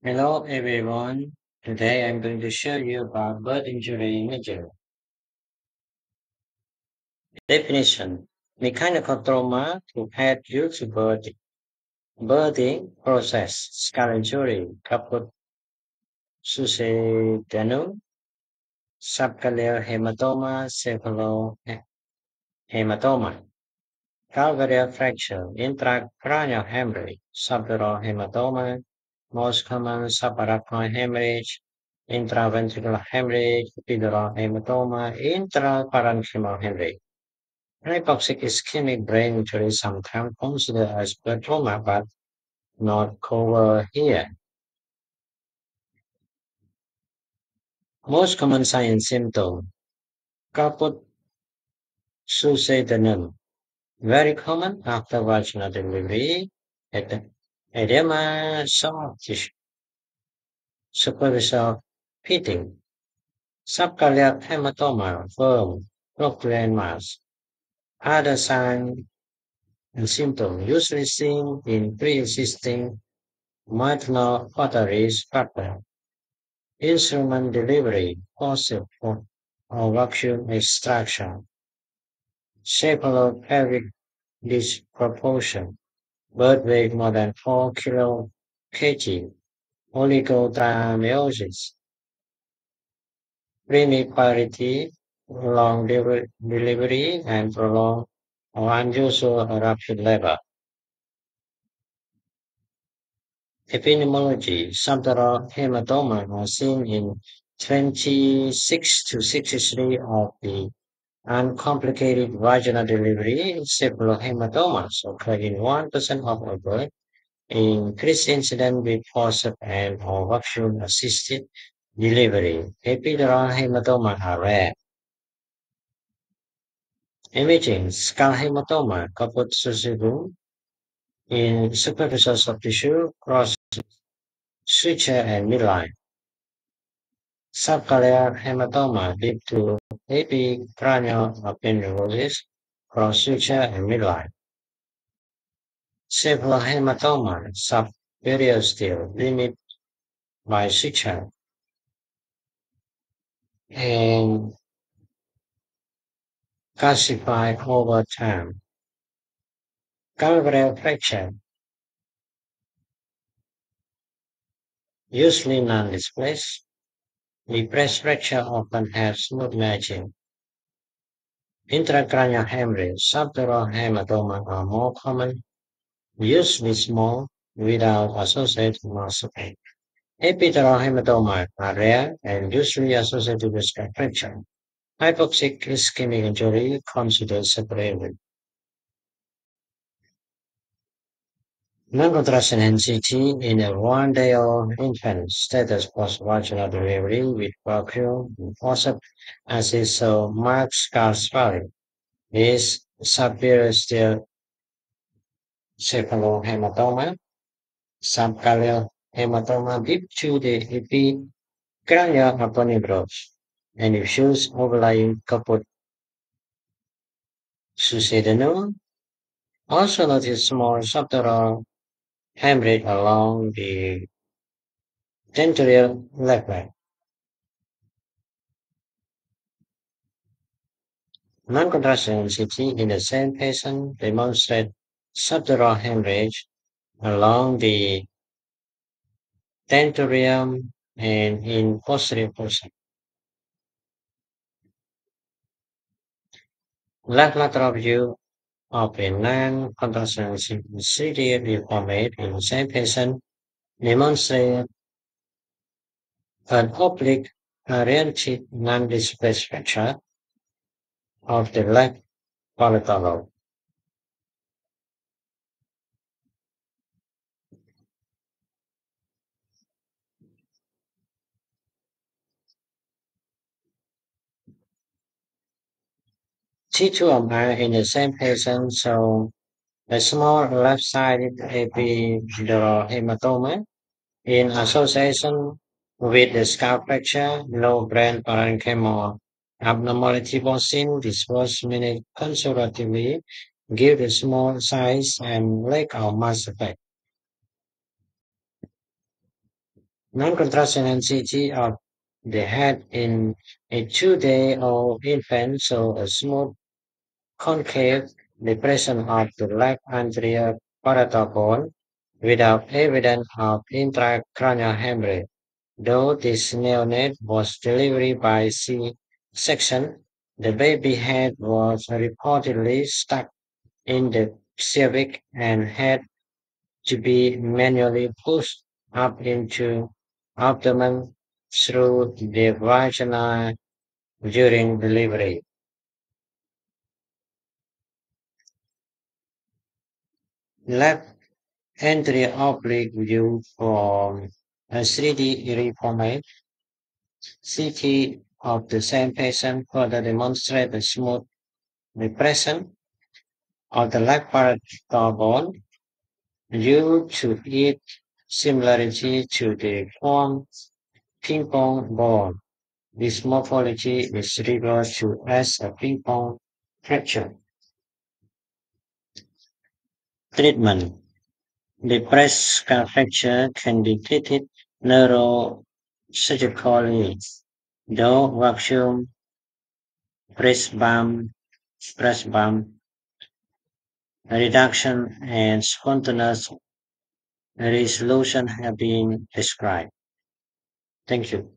Hello everyone. Today I'm going to show you about birth injury imaging. Definition. Mechanical trauma to add due to birthing. Birthing process. Skull injury. Caput succedaneum. Subgaleal hematoma. Cephalohematoma. Calvarial fracture. Intracranial hemorrhage. Subdural hematoma. Most common subarachnoid hemorrhage intraventricular hemorrhage, epidural hematoma, intraparenchymal hemorrhage. Hypoxic ischemic brain injury sometimes considered as trauma but not covered here. Most common signs and symptoms. Caput succedaneum. Very common after vaginal delivery. Edema, soft tissue. Superficial pitting. Subcardiac hematoma, firm, procreant mass. Other signs and symptoms usually seen in pre-existing mitral artery fracture. Instrument delivery, possible or vacuum extraction. Cephalopelvic disproportion. Birth weight more than 4 kilo kg. Oligohydramnios. Primiparity, long delivery, and prolonged or unusual rapid labor. Epidemiology, subdural hematoma are seen in 26 to 63 of the uncomplicated vaginal delivery. Cephalohematomas occur in 1% of all birth. Increased incidence with forceps and or vacuum-assisted delivery. Epidural hematoma are rare. Imaging, skull hematoma, caput succedaneum, in superficial soft tissue, cross suture and midline. Subgaleal hematoma due to epicranial aponeurosis, cross suture and midline. Cephalohematoma, subperiosteal, limit by suture. And calcified over time. Calvarial fracture, usually non-displaced. The breast fracture often has smooth matching. Intracranial hemorrhage, subdural hematoma are more common, usually small, without associated muscle pain. Epidural hematoma are rare and usually associated with fracture. Hypoxic ischemic injury considered separately. Non-contraction NCT in a one-day-old infant status post-vaginal delivery with vacuum forceps as is uh, so scar swelling is subperiosteal cephalohematoma, subgaleal hematoma deep to the epicranial aponeurosis, and diffuse overlying caput succedaneum. Also notice small subdural hemorrhage along the tentorial left leg. Non-contraction CT in the same patient demonstrate subdural hemorrhage along the tentorium and in posterior portion. Left lateral view Open land conditions in the city reformate in same person demonstrate an oblique oriented non-displaced structure of the left polygonal. T2 appear in the same patient, so a small left-sided epidural hematoma in association with the scalp fracture, low brain parenchymal abnormality was seen. This was minute conservatively give the small size and lack of mass effect. Non-contrast CT of the head in a two-day-old infant, so a small concave depression of the left anterior parietal bone without evidence of intracranial hemorrhage. Though this neonate was delivered by C-section, the baby head was reportedly stuck in the cervix and had to be manually pushed up into abdomen through the vagina during delivery. Left anterior oblique view from a 3D reformat CT of the same patient further demonstrate the smooth depression of the left parietal bone due to its similarity to the form ping pong ball. This morphology is referred to as a ping pong fracture. Treatment breast skull fracture can be treated neurosurgically, though vacuum, breast bump, breast bump reduction, and spontaneous resolution have been described. Thank you.